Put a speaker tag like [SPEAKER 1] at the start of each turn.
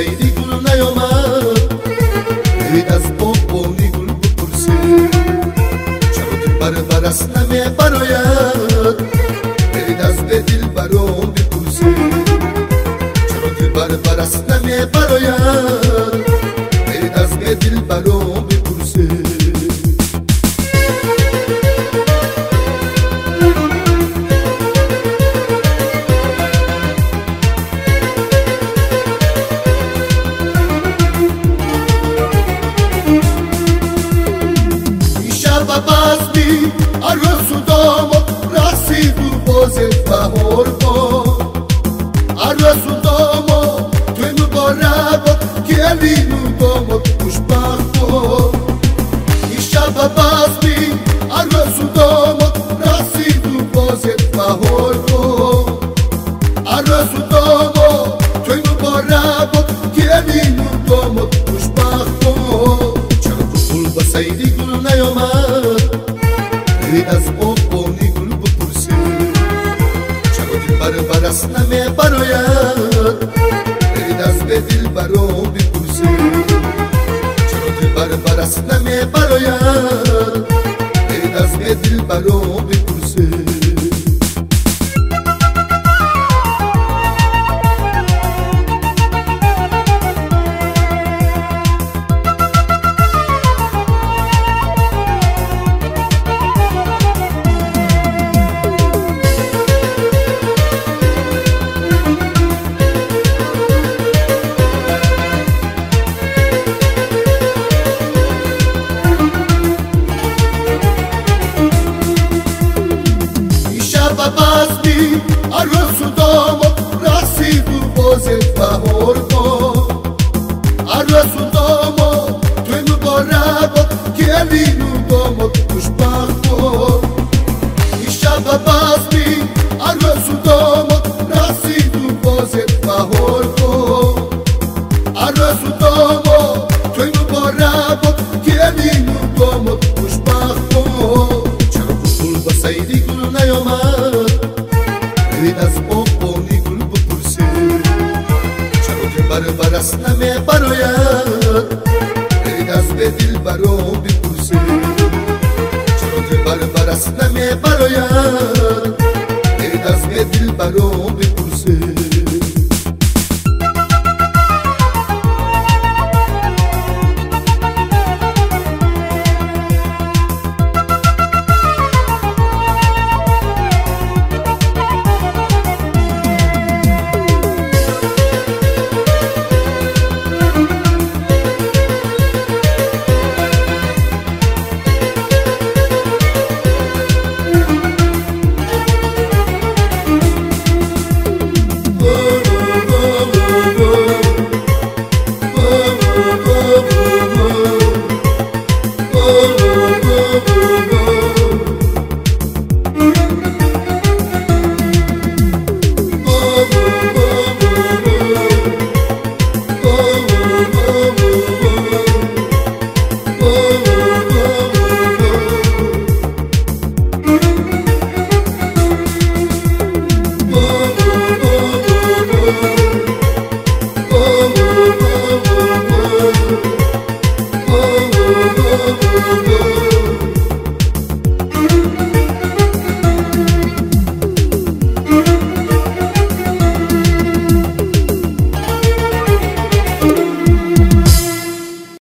[SPEAKER 1] айди гул наёмад ид аз бобони гул бипурсед чароти барбарас намебарояд ид аз бедилбарон бипурсед чароти барбарас намебарояд ид аз бедилбарон domov Rasidu vozil favorbo Arvasu domov Tvenu borabo Kjelinu é domov Ushbahbo Isha babazmi Arvasu domov Rasidu vozil favorbo Arvasu domov Tvenu borabo Kjelinu é domov Ushbahbo Çarpı kulba seyri gülne yomar و داماد توی مبارک گلین و داماد خوشبخت با چرا تو گل با سیدی گل نیامد دل از بابانی گل بپرسه چرا دل بر برست نمی براید دل از به دل برام بپرسه چرا دل بر برست نمی براید دل از به دل برام بپرسه Babasti, arrosso domo, racido voze é favorto. Arrosso domo, tu no borrabo, que é ali no domo dos barco. Isha Babasti, arrosso domo, racido voze é favorto. Arrosso domo, tu no borrabo, que ali no domo dos barco. Chama por curva, saí de coluna e аз боғбони гул бипурсед чаро дилбар варас намебарояд беред аз бедилбаро бипурсед чаро дилбар варас намебарояд беред аз бедилбаро бипурсед